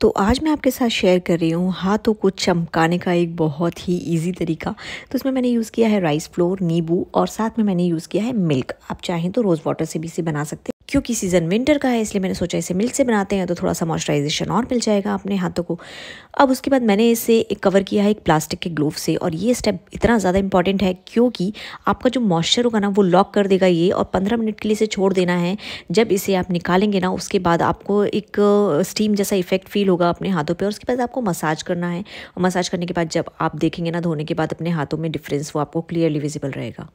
तो आज मैं आपके साथ शेयर कर रही हूँ हाथों को चमकाने का एक बहुत ही इजी तरीका। तो इसमें मैंने यूज़ किया है राइस फ्लोर नींबू और साथ में मैंने यूज़ किया है मिल्क आप चाहें तो रोज़ वाटर से भी इसे बना सकते हैं। क्योंकि सीज़न विंटर का है, इसलिए मैंने सोचा इसे मिल्क से बनाते हैं तो थोड़ा सा मॉइस्चराइजेशन और मिल जाएगा अपने हाथों को। अब उसके बाद मैंने इसे एक कवर किया है एक प्लास्टिक के ग्लोव से, और ये स्टेप इतना ज़्यादा इंपॉर्टेंट है क्योंकि आपका जो मॉइस्चर होगा ना, वो लॉक कर देगा ये, और पंद्रह मिनट के लिए इसे छोड़ देना है। जब इसे आप निकालेंगे ना, उसके बाद आपको एक स्टीम जैसा इफ़ेक्ट फील होगा अपने हाथों पर उसके बाद आपको मसाज करना है। और मसाज करने के बाद जब आप देखेंगे ना, धोने के बाद अपने हाथों में डिफरेंस वो आपको क्लियरली विजिबल रहेगा।